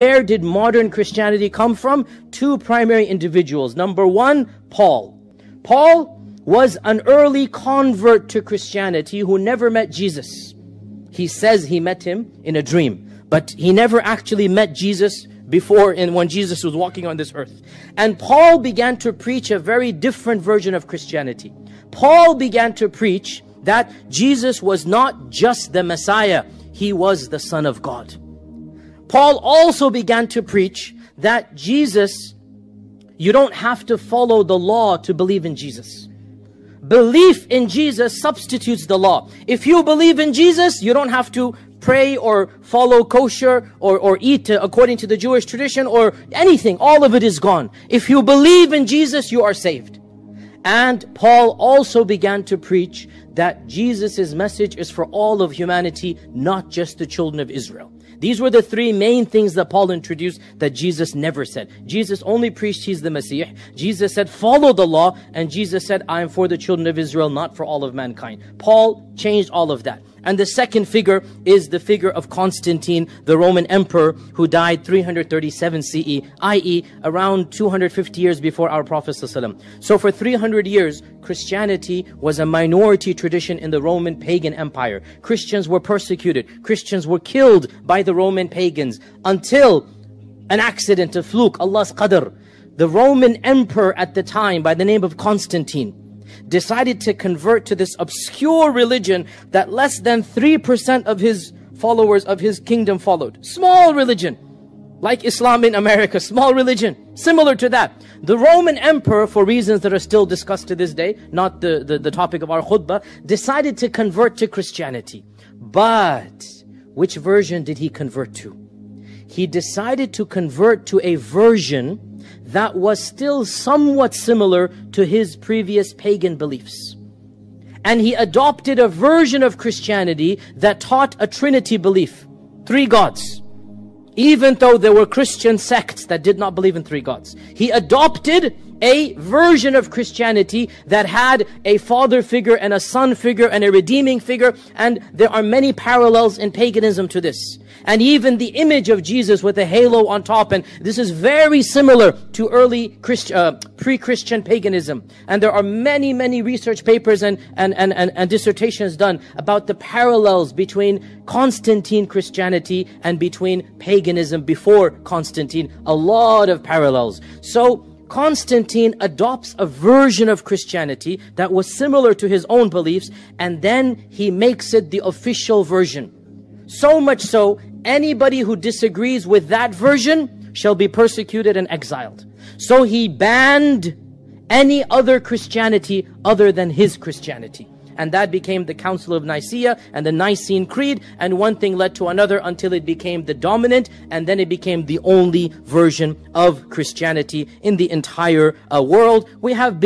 Where did modern Christianity come from? Two primary individuals. Number one, Paul. Paul was an early convert to Christianity who never met Jesus. He says he met him in a dream, but he never actually met Jesus before and when Jesus was walking on this earth. And Paul began to preach a very different version of Christianity. Paul began to preach that Jesus was not just the Messiah, he was the Son of God. Paul also began to preach that Jesus, you don't have to follow the law to believe in Jesus. Belief in Jesus substitutes the law. If you believe in Jesus, you don't have to pray or follow kosher or, or eat according to the Jewish tradition or anything. All of it is gone. If you believe in Jesus, you are saved. And Paul also began to preach that Jesus' message is for all of humanity, not just the children of Israel. These were the three main things that Paul introduced that Jesus never said. Jesus only preached he's the Messiah. Jesus said, follow the law. And Jesus said, I am for the children of Israel, not for all of mankind. Paul changed all of that. And the second figure is the figure of Constantine, the Roman emperor who died 337 CE, i.e. around 250 years before our Prophet. So for 300 years, Christianity was a minority tradition in the Roman pagan empire. Christians were persecuted. Christians were killed by the Roman pagans until an accident, a fluke, Allah's qadr. The Roman emperor at the time by the name of Constantine decided to convert to this obscure religion that less than 3% of his followers of his kingdom followed. Small religion. Like Islam in America, small religion. Similar to that. The Roman emperor, for reasons that are still discussed to this day, not the, the, the topic of our khutbah, decided to convert to Christianity. But, which version did he convert to? He decided to convert to a version that was still somewhat similar to his previous pagan beliefs. And he adopted a version of Christianity that taught a Trinity belief. Three gods. Even though there were Christian sects that did not believe in three gods. He adopted a version of Christianity that had a father figure and a son figure and a redeeming figure. And there are many parallels in paganism to this. And even the image of Jesus with a halo on top. And this is very similar to early Christ, uh, pre-Christian paganism. And there are many, many research papers and, and, and, and, and dissertations done about the parallels between Constantine Christianity and between paganism before Constantine. A lot of parallels. So, Constantine adopts a version of Christianity that was similar to his own beliefs and then he makes it the official version. So much so, anybody who disagrees with that version shall be persecuted and exiled. So he banned any other Christianity other than his Christianity. And that became the Council of Nicaea and the Nicene Creed. And one thing led to another until it became the dominant. And then it became the only version of Christianity in the entire uh, world. We have